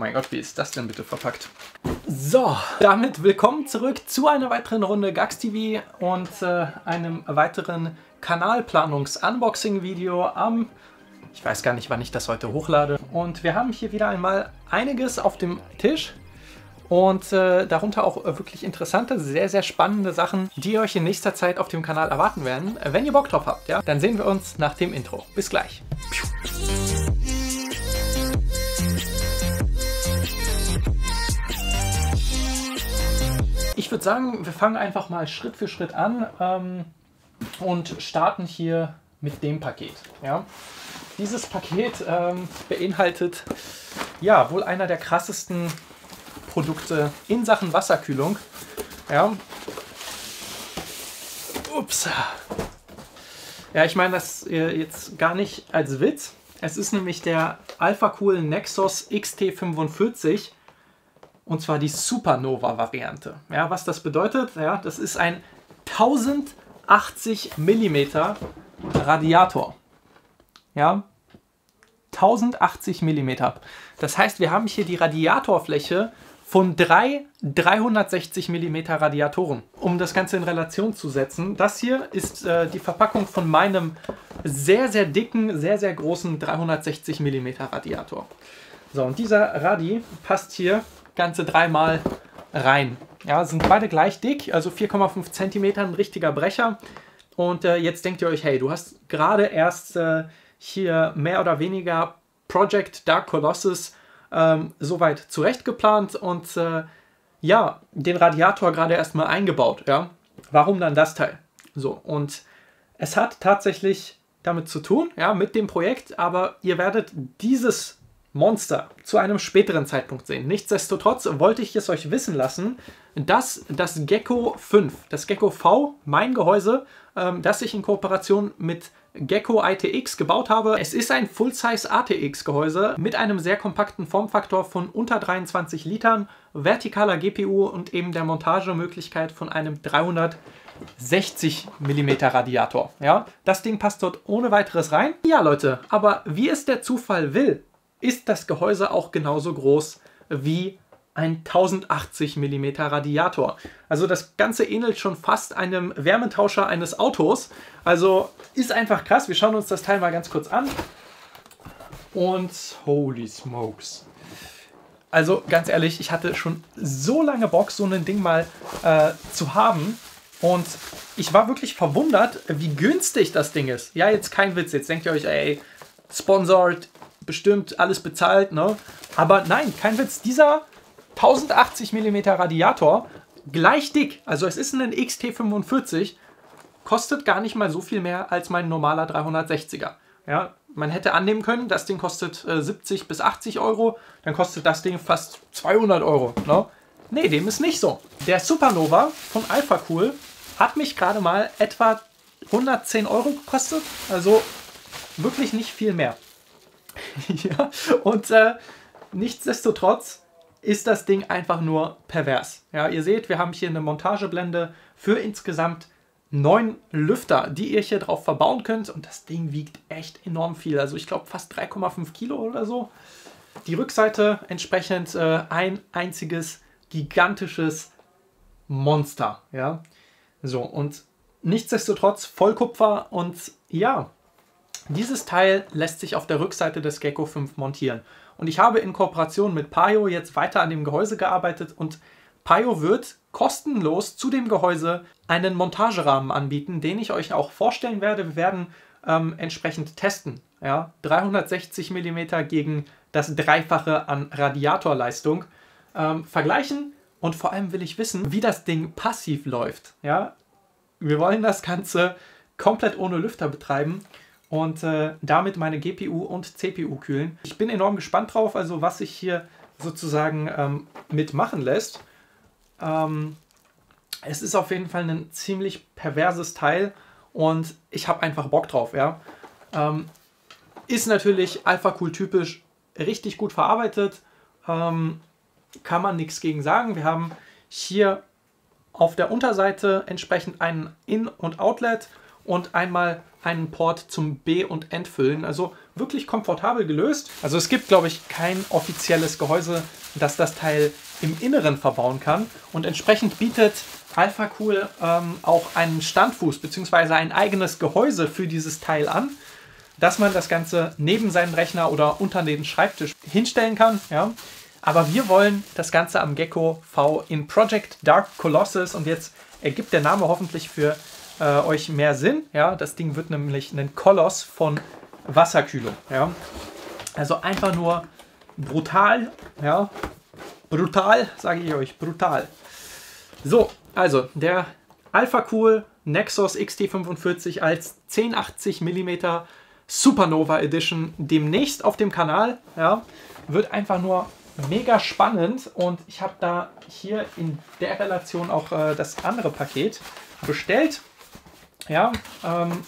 mein Gott, wie ist das denn bitte verpackt? So, damit willkommen zurück zu einer weiteren Runde Gax TV und äh, einem weiteren Kanalplanungs-Unboxing-Video am, ich weiß gar nicht, wann ich das heute hochlade. Und wir haben hier wieder einmal einiges auf dem Tisch und äh, darunter auch wirklich interessante, sehr, sehr spannende Sachen, die euch in nächster Zeit auf dem Kanal erwarten werden. Wenn ihr Bock drauf habt, ja, dann sehen wir uns nach dem Intro. Bis gleich. Würde sagen, wir fangen einfach mal Schritt für Schritt an ähm, und starten hier mit dem Paket. Ja? Dieses Paket ähm, beinhaltet ja wohl einer der krassesten Produkte in Sachen Wasserkühlung. Ja. Ups. Ja, ich meine das jetzt gar nicht als Witz. Es ist nämlich der Alpha Cool Nexus XT45 und zwar die Supernova-Variante. Ja, was das bedeutet, ja, das ist ein 1080 mm Radiator. Ja, 1080 mm. Das heißt, wir haben hier die Radiatorfläche von drei 360 mm Radiatoren. Um das Ganze in Relation zu setzen, das hier ist äh, die Verpackung von meinem sehr, sehr dicken, sehr, sehr großen 360 mm Radiator. So, und dieser Radi passt hier ganze dreimal rein. Ja, sind beide gleich dick, also 4,5 cm, ein richtiger Brecher. Und äh, jetzt denkt ihr euch, hey, du hast gerade erst äh, hier mehr oder weniger Project Dark Colossus ähm, soweit zurecht geplant und äh, ja, den Radiator gerade erstmal eingebaut. Ja? Warum dann das Teil? So, und es hat tatsächlich damit zu tun, ja, mit dem Projekt, aber ihr werdet dieses Monster zu einem späteren Zeitpunkt sehen. Nichtsdestotrotz wollte ich es euch wissen lassen, dass das Gecko 5, das Gecko V, mein Gehäuse, ähm, das ich in Kooperation mit Gecko ITX gebaut habe. Es ist ein Full-Size ATX Gehäuse mit einem sehr kompakten Formfaktor von unter 23 Litern, vertikaler GPU und eben der Montagemöglichkeit von einem 360 mm Radiator. Ja, das Ding passt dort ohne weiteres rein. Ja, Leute, aber wie es der Zufall will, ist das Gehäuse auch genauso groß wie ein 1080 mm Radiator. Also das Ganze ähnelt schon fast einem Wärmetauscher eines Autos. Also ist einfach krass. Wir schauen uns das Teil mal ganz kurz an. Und holy smokes. Also ganz ehrlich, ich hatte schon so lange Bock, so ein Ding mal äh, zu haben. Und ich war wirklich verwundert, wie günstig das Ding ist. Ja, jetzt kein Witz. Jetzt denkt ihr euch, ey, sponsored, bestimmt alles bezahlt, ne? Aber nein, kein Witz. Dieser 1080 mm Radiator, gleich dick, also es ist ein XT45, kostet gar nicht mal so viel mehr als mein normaler 360er. Ja, man hätte annehmen können, das Ding kostet äh, 70 bis 80 Euro, dann kostet das Ding fast 200 Euro. Ne? Nee, dem ist nicht so. Der Supernova von Alpha Cool hat mich gerade mal etwa 110 Euro gekostet, also wirklich nicht viel mehr. ja, und äh, nichtsdestotrotz ist das Ding einfach nur pervers. Ja, ihr seht, wir haben hier eine Montageblende für insgesamt neun Lüfter, die ihr hier drauf verbauen könnt. Und das Ding wiegt echt enorm viel. Also ich glaube fast 3,5 Kilo oder so. Die Rückseite entsprechend äh, ein einziges gigantisches Monster. Ja, so und nichtsdestotrotz Vollkupfer und ja, dieses Teil lässt sich auf der Rückseite des Gecko 5 montieren. Und ich habe in Kooperation mit Payo jetzt weiter an dem Gehäuse gearbeitet und Payo wird kostenlos zu dem Gehäuse einen Montagerahmen anbieten, den ich euch auch vorstellen werde. Wir werden ähm, entsprechend testen. Ja? 360 mm gegen das Dreifache an Radiatorleistung ähm, vergleichen und vor allem will ich wissen, wie das Ding passiv läuft. Ja? Wir wollen das Ganze komplett ohne Lüfter betreiben und äh, damit meine GPU und CPU kühlen. Ich bin enorm gespannt drauf, also was sich hier sozusagen ähm, mitmachen lässt. Ähm, es ist auf jeden Fall ein ziemlich perverses Teil und ich habe einfach Bock drauf. Ja? Ähm, ist natürlich Alpha Cool typisch richtig gut verarbeitet. Ähm, kann man nichts gegen sagen. Wir haben hier auf der Unterseite entsprechend einen In- und Outlet und einmal einen Port zum B- und Entfüllen. Also wirklich komfortabel gelöst. Also es gibt, glaube ich, kein offizielles Gehäuse, das das Teil im Inneren verbauen kann. Und entsprechend bietet Alpha Cool ähm, auch einen Standfuß bzw. ein eigenes Gehäuse für dieses Teil an, dass man das Ganze neben seinen Rechner oder unter den Schreibtisch hinstellen kann. Ja. Aber wir wollen das Ganze am Gecko V in Project Dark Colossus und jetzt ergibt der Name hoffentlich für äh, euch mehr Sinn. Ja, das Ding wird nämlich ein Koloss von Wasserkühlung. Ja. Also einfach nur brutal, ja, brutal, sage ich euch, brutal. So, also der Alpha Cool Nexus XT45 als 1080 mm Supernova Edition demnächst auf dem Kanal. Ja, wird einfach nur mega spannend und ich habe da hier in der Relation auch äh, das andere Paket bestellt. Ja, ähm,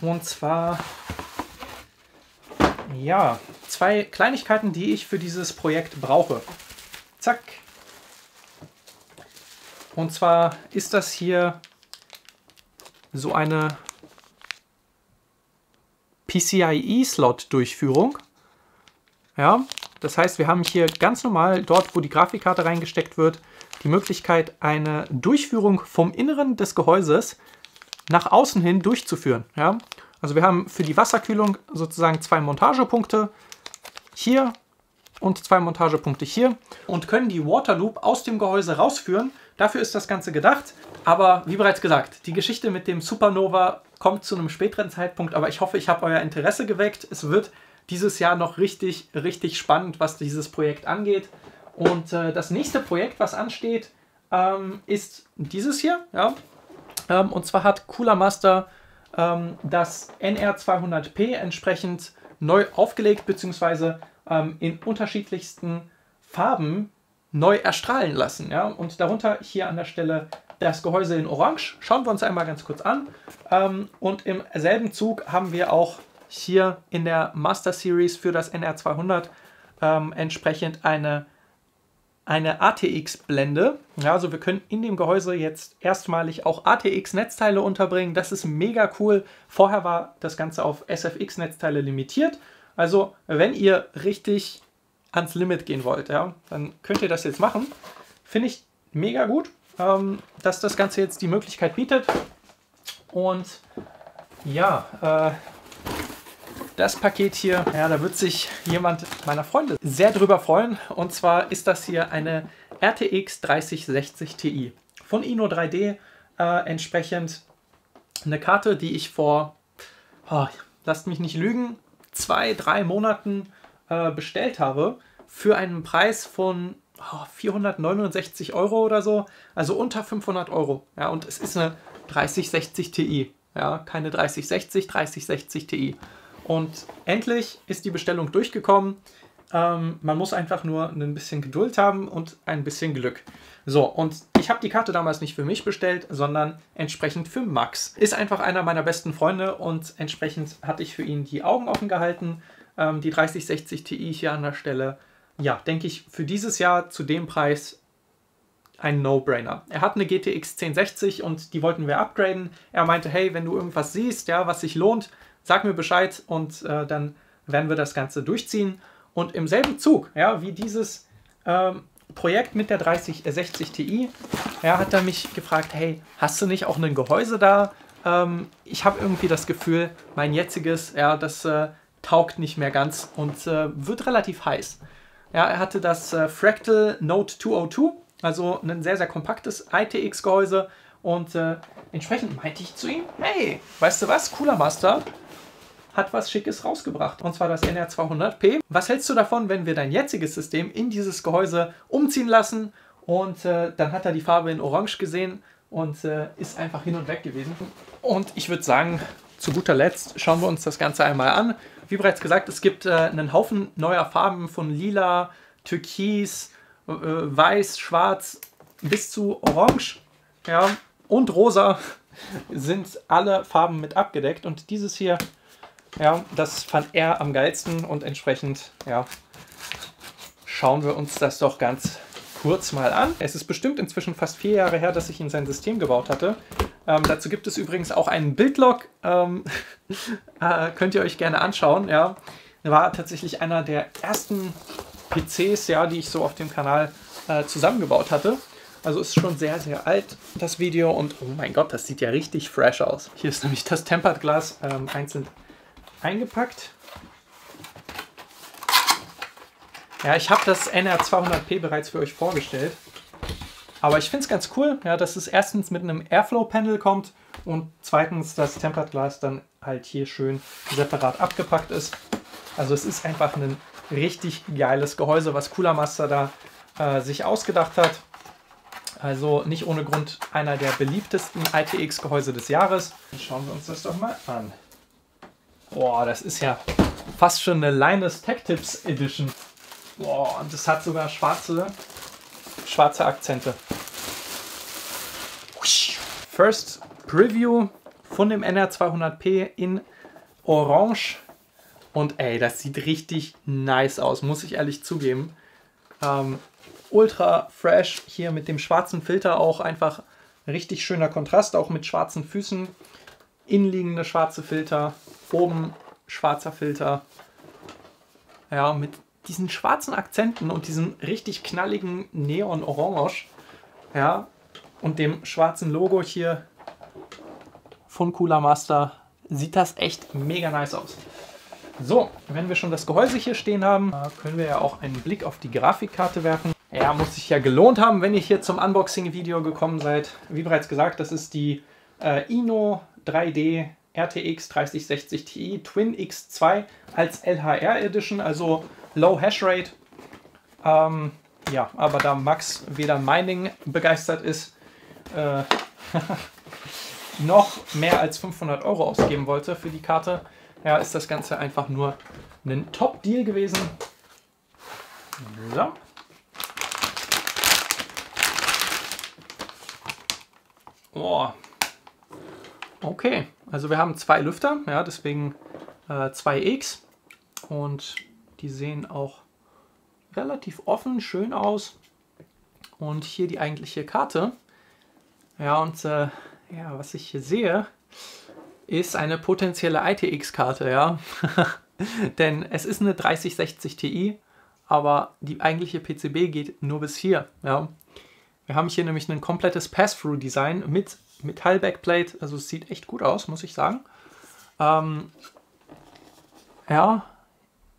und zwar ja, zwei Kleinigkeiten, die ich für dieses Projekt brauche. Zack. Und zwar ist das hier so eine PCIe-Slot-Durchführung. Ja, das heißt, wir haben hier ganz normal dort, wo die Grafikkarte reingesteckt wird, die Möglichkeit, eine Durchführung vom Inneren des Gehäuses nach außen hin durchzuführen. Ja? Also wir haben für die Wasserkühlung sozusagen zwei Montagepunkte hier und zwei Montagepunkte hier und können die Waterloop aus dem Gehäuse rausführen. Dafür ist das Ganze gedacht. Aber wie bereits gesagt, die Geschichte mit dem Supernova kommt zu einem späteren Zeitpunkt, aber ich hoffe, ich habe euer Interesse geweckt. Es wird dieses Jahr noch richtig, richtig spannend, was dieses Projekt angeht. Und äh, das nächste Projekt, was ansteht, ähm, ist dieses hier. Ja? Ähm, und zwar hat Cooler Master ähm, das NR200p entsprechend neu aufgelegt bzw. Ähm, in unterschiedlichsten Farben neu erstrahlen lassen. Ja? Und darunter hier an der Stelle das Gehäuse in Orange. Schauen wir uns einmal ganz kurz an. Ähm, und im selben Zug haben wir auch hier in der Master Series für das NR200 ähm, entsprechend eine eine ATX-Blende. Ja, also wir können in dem Gehäuse jetzt erstmalig auch ATX-Netzteile unterbringen. Das ist mega cool. Vorher war das Ganze auf SFX-Netzteile limitiert. Also wenn ihr richtig ans Limit gehen wollt, ja, dann könnt ihr das jetzt machen. Finde ich mega gut, ähm, dass das Ganze jetzt die Möglichkeit bietet. Und ja, äh, das Paket hier, ja, da wird sich jemand meiner Freunde sehr drüber freuen. Und zwar ist das hier eine RTX 3060 Ti von Inno3D. Äh, entsprechend eine Karte, die ich vor, oh, lasst mich nicht lügen, zwei, drei Monaten äh, bestellt habe für einen Preis von oh, 469 Euro oder so, also unter 500 Euro. Ja, und es ist eine 3060 Ti, ja, keine 3060, 3060 Ti. Und endlich ist die Bestellung durchgekommen. Ähm, man muss einfach nur ein bisschen Geduld haben und ein bisschen Glück. So, und ich habe die Karte damals nicht für mich bestellt, sondern entsprechend für Max. Ist einfach einer meiner besten Freunde und entsprechend hatte ich für ihn die Augen offen gehalten. Ähm, die 3060 Ti hier an der Stelle. Ja, denke ich, für dieses Jahr zu dem Preis ein No-Brainer. Er hat eine GTX 1060 und die wollten wir upgraden. Er meinte, hey, wenn du irgendwas siehst, ja, was sich lohnt, sag mir Bescheid und äh, dann werden wir das Ganze durchziehen. Und im selben Zug, ja, wie dieses ähm, Projekt mit der 3060 Ti, ja, hat er mich gefragt, hey, hast du nicht auch ein Gehäuse da? Ähm, ich habe irgendwie das Gefühl, mein jetziges, ja, das äh, taugt nicht mehr ganz und äh, wird relativ heiß. Ja, er hatte das äh, Fractal Note 202, also ein sehr, sehr kompaktes ITX-Gehäuse und äh, entsprechend meinte ich zu ihm, hey, weißt du was, cooler Master, hat was Schickes rausgebracht. Und zwar das NR200p. Was hältst du davon, wenn wir dein jetziges System in dieses Gehäuse umziehen lassen? Und äh, dann hat er die Farbe in Orange gesehen und äh, ist einfach hin und weg gewesen. Und ich würde sagen, zu guter Letzt schauen wir uns das Ganze einmal an. Wie bereits gesagt, es gibt äh, einen Haufen neuer Farben von lila, türkis, äh, weiß, schwarz bis zu orange ja, und rosa sind alle Farben mit abgedeckt. Und dieses hier ja, das fand er am geilsten und entsprechend, ja, schauen wir uns das doch ganz kurz mal an. Es ist bestimmt inzwischen fast vier Jahre her, dass ich in sein System gebaut hatte. Ähm, dazu gibt es übrigens auch einen Bildlog, ähm, äh, könnt ihr euch gerne anschauen. Ja, war tatsächlich einer der ersten PCs, ja, die ich so auf dem Kanal äh, zusammengebaut hatte. Also ist schon sehr, sehr alt, das Video. Und oh mein Gott, das sieht ja richtig fresh aus. Hier ist nämlich das Tempered Glas ähm, einzeln eingepackt. Ja, ich habe das NR200p bereits für euch vorgestellt. Aber ich finde es ganz cool, ja, dass es erstens mit einem Airflow-Panel kommt und zweitens das Tempered Glass dann halt hier schön separat abgepackt ist. Also es ist einfach ein richtig geiles Gehäuse, was Cooler Master da äh, sich ausgedacht hat. Also nicht ohne Grund einer der beliebtesten ITX-Gehäuse des Jahres. Schauen wir uns das doch mal an. Boah, das ist ja fast schon eine Linus Tech Tips Edition. Boah, und das hat sogar schwarze, schwarze Akzente. First Preview von dem NR200p in Orange. Und ey, das sieht richtig nice aus, muss ich ehrlich zugeben. Ähm, ultra fresh hier mit dem schwarzen Filter auch einfach richtig schöner Kontrast, auch mit schwarzen Füßen. Innenliegende schwarze Filter, oben schwarzer Filter. Ja, mit diesen schwarzen Akzenten und diesem richtig knalligen Neon-Orange. Ja, und dem schwarzen Logo hier von Cooler Master sieht das echt mega nice aus. So, wenn wir schon das Gehäuse hier stehen haben, können wir ja auch einen Blick auf die Grafikkarte werfen. Ja, muss sich ja gelohnt haben, wenn ihr hier zum Unboxing-Video gekommen seid. Wie bereits gesagt, das ist die äh, Ino 3D RTX 3060 Ti Twin X2 als LHR Edition, also Low Hash Rate. Ähm, ja, aber da Max weder Mining begeistert ist, äh, noch mehr als 500 Euro ausgeben wollte für die Karte, ja, ist das Ganze einfach nur ein Top-Deal gewesen. So. Oh. Okay, also wir haben zwei Lüfter, ja, deswegen äh, 2X und die sehen auch relativ offen, schön aus. Und hier die eigentliche Karte. Ja, und äh, ja, was ich hier sehe, ist eine potenzielle ITX-Karte, ja. Denn es ist eine 3060 Ti, aber die eigentliche PCB geht nur bis hier, ja. Wir haben hier nämlich ein komplettes Pass-Through-Design mit Metall-Backplate. Also es sieht echt gut aus, muss ich sagen. Ähm, ja,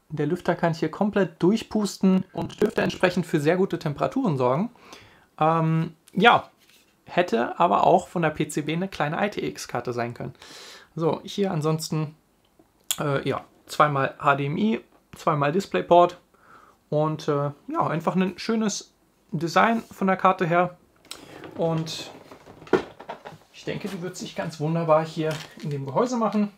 der Lüfter kann hier komplett durchpusten und dürfte entsprechend für sehr gute Temperaturen sorgen. Ähm, ja, hätte aber auch von der PCB eine kleine ITX-Karte sein können. So, hier ansonsten äh, ja, zweimal HDMI, zweimal DisplayPort und äh, ja, einfach ein schönes Design von der Karte her. Und ich denke, die wird sich ganz wunderbar hier in dem Gehäuse machen.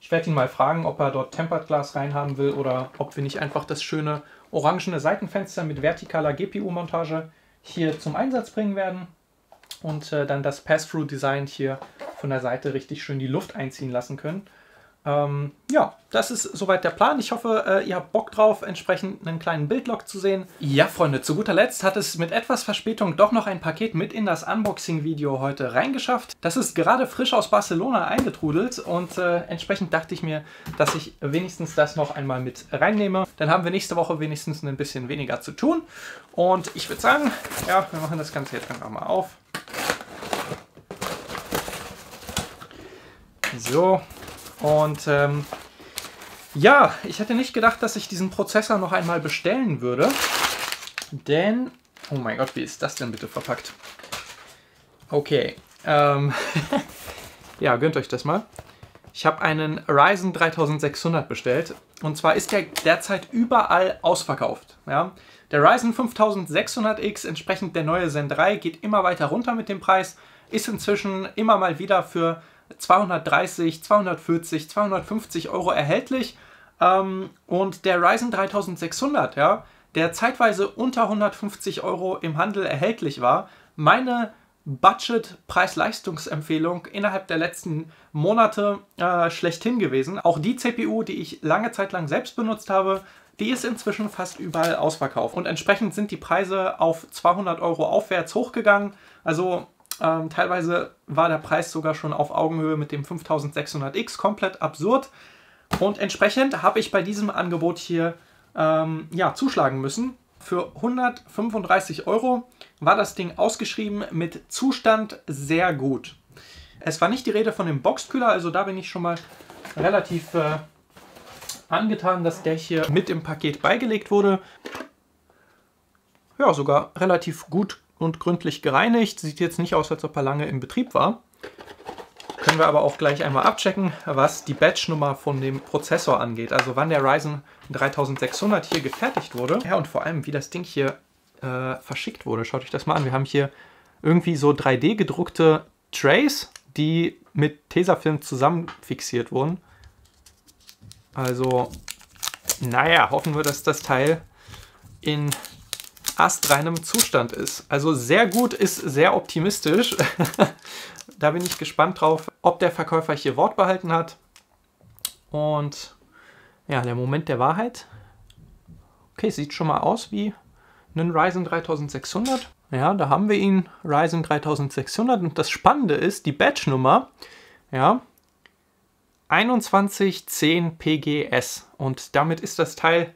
Ich werde ihn mal fragen, ob er dort Tempered Glass reinhaben will oder ob wir nicht einfach das schöne orangene Seitenfenster mit vertikaler GPU-Montage hier zum Einsatz bringen werden und äh, dann das Pass-Through-Design hier von der Seite richtig schön die Luft einziehen lassen können. Ähm, ja, das ist soweit der Plan. Ich hoffe, äh, ihr habt Bock drauf, entsprechend einen kleinen Bildlog zu sehen. Ja, Freunde, zu guter Letzt hat es mit etwas Verspätung doch noch ein Paket mit in das Unboxing-Video heute reingeschafft. Das ist gerade frisch aus Barcelona eingetrudelt und äh, entsprechend dachte ich mir, dass ich wenigstens das noch einmal mit reinnehme. Dann haben wir nächste Woche wenigstens ein bisschen weniger zu tun. Und ich würde sagen, ja, wir machen das Ganze jetzt einfach mal auf. So, und ähm, ja, ich hätte nicht gedacht, dass ich diesen Prozessor noch einmal bestellen würde. Denn, oh mein Gott, wie ist das denn bitte verpackt? Okay, ähm, ja, gönnt euch das mal. Ich habe einen Ryzen 3600 bestellt. Und zwar ist der derzeit überall ausverkauft. Ja? Der Ryzen 5600X, entsprechend der neue Zen 3, geht immer weiter runter mit dem Preis. Ist inzwischen immer mal wieder für 230, 240, 250 Euro erhältlich. Ähm, und der Ryzen 3600, ja, der zeitweise unter 150 Euro im Handel erhältlich war, meine Budget-Preis-Leistungsempfehlung innerhalb der letzten Monate äh, schlechthin gewesen. Auch die CPU, die ich lange Zeit lang selbst benutzt habe, die ist inzwischen fast überall ausverkauft. Und entsprechend sind die Preise auf 200 Euro aufwärts hochgegangen. Also Ähm, teilweise war der Preis sogar schon auf Augenhöhe mit dem 5600X, komplett absurd. Und entsprechend habe ich bei diesem Angebot hier ähm, ja, zuschlagen müssen. Für 135 Euro war das Ding ausgeschrieben mit Zustand sehr gut. Es war nicht die Rede von dem Boxkühler, also da bin ich schon mal relativ äh, angetan, dass der hier mit im Paket beigelegt wurde. Ja, sogar relativ gut und gründlich gereinigt. Sieht jetzt nicht aus, als ob er lange im Betrieb war. Können wir aber auch gleich einmal abchecken, was die Batchnummer von dem Prozessor angeht. Also wann der Ryzen 3600 hier gefertigt wurde. Ja, und vor allem, wie das Ding hier äh, verschickt wurde. Schaut euch das mal an. Wir haben hier irgendwie so 3D gedruckte Trays, die mit Tesafilm zusammen fixiert wurden. Also, naja, hoffen wir, dass das Teil in astreinem Zustand ist. Also sehr gut ist sehr optimistisch. da bin ich gespannt drauf, ob der Verkäufer hier Wort behalten hat. Und ja, der Moment der Wahrheit. Okay, sieht schon mal aus wie ein Ryzen 3600. Ja, da haben wir ihn, Ryzen 3600. Und das Spannende ist, die Batchnummer, ja, 2110 PGS. Und damit ist das Teil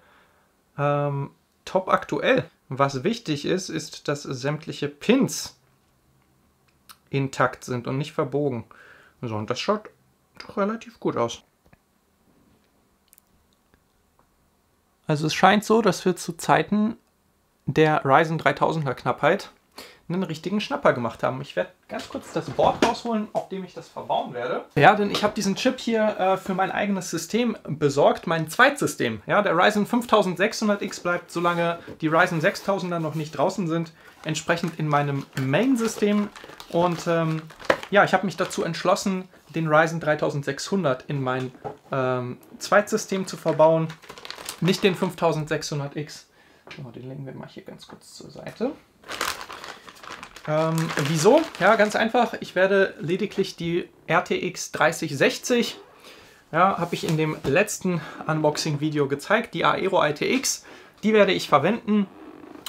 ähm, top aktuell. Was wichtig ist, ist, dass sämtliche Pins intakt sind und nicht verbogen. So, und das schaut doch relativ gut aus. Also es scheint so, dass wir zu Zeiten der Ryzen 3000er Knappheit einen richtigen Schnapper gemacht haben. Ich werde ganz kurz das Board rausholen, auf dem ich das verbauen werde. Ja, denn ich habe diesen Chip hier äh, für mein eigenes System besorgt, mein Zweitsystem. Ja, der Ryzen 5600X bleibt, solange die Ryzen 6000er noch nicht draußen sind, entsprechend in meinem Main-System. Und ähm, ja, ich habe mich dazu entschlossen, den Ryzen 3600 in mein ähm, Zweitsystem zu verbauen, nicht den 5600X. So, den legen wir mal hier ganz kurz zur Seite. Ähm, wieso? Ja, ganz einfach. Ich werde lediglich die RTX 3060, ja, habe ich in dem letzten Unboxing-Video gezeigt, die Aero ITX, die werde ich verwenden.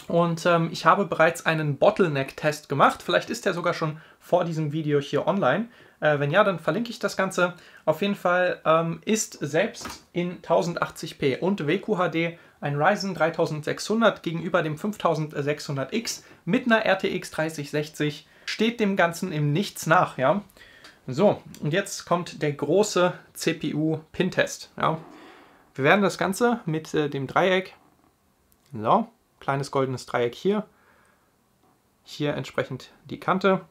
Und ähm, ich habe bereits einen Bottleneck-Test gemacht. Vielleicht ist der sogar schon vor diesem Video hier online. Äh, wenn ja, dann verlinke ich das Ganze. Auf jeden Fall ähm, ist selbst in 1080p und WQHD ein Ryzen 3600 gegenüber dem 5600X mit einer RTX 3060 steht dem Ganzen im Nichts nach. Ja? So, und jetzt kommt der große CPU-Pin-Test. Ja? Wir werden das Ganze mit äh, dem Dreieck, so, kleines goldenes Dreieck hier, hier entsprechend die Kante,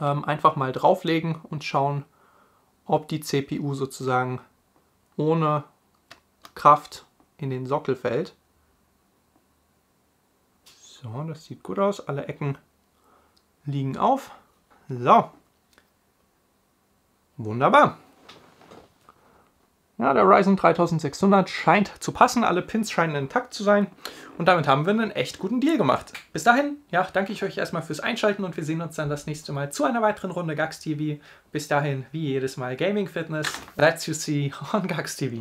ähm, einfach mal drauflegen und schauen, ob die CPU sozusagen ohne Kraft in den Sockel fällt. So, das sieht gut aus. Alle Ecken liegen auf. So. Wunderbar. Ja, der Ryzen 3600 scheint zu passen. Alle Pins scheinen intakt zu sein. Und damit haben wir einen echt guten Deal gemacht. Bis dahin, ja, danke ich euch erstmal fürs Einschalten und wir sehen uns dann das nächste Mal zu einer weiteren Runde Gax TV. Bis dahin, wie jedes Mal Gaming Fitness. Let's you see on Gax TV.